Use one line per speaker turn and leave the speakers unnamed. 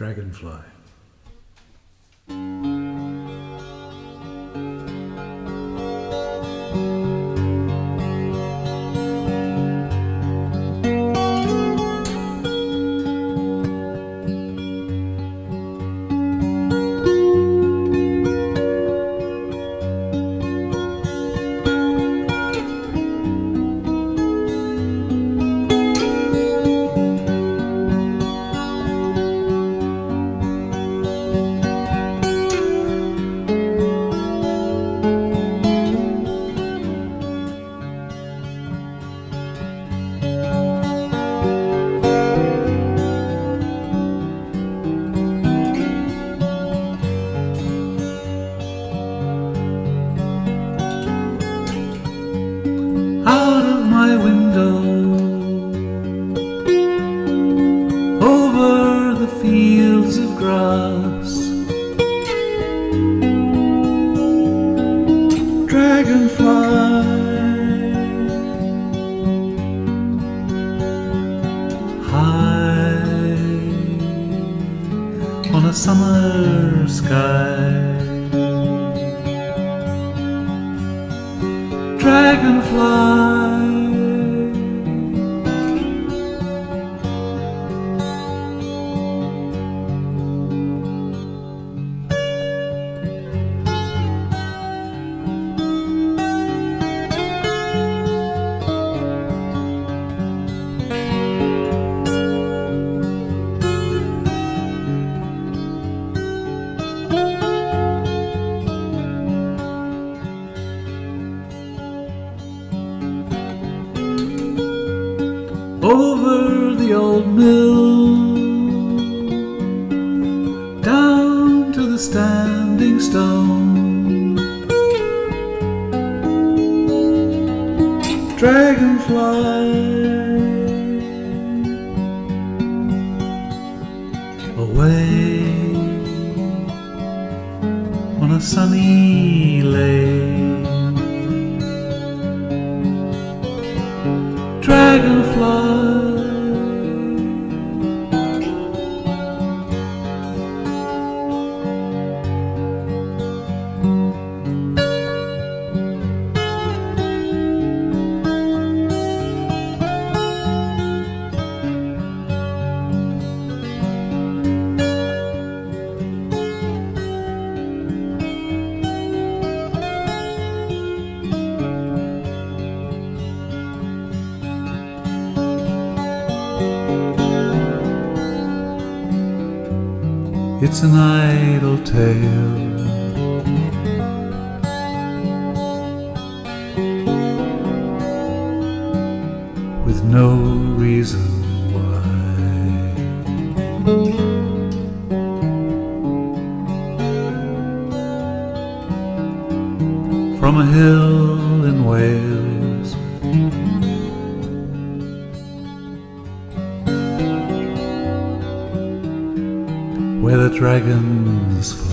Dragonfly. Over the fields of grass. Dragonfly high on a summer sky. Over the old mill, down to the standing stone. Dragonfly away on a sunny ley. Dragonfly It's an idle tale. With no reason why. From a hill in Wales. Where the dragons fly.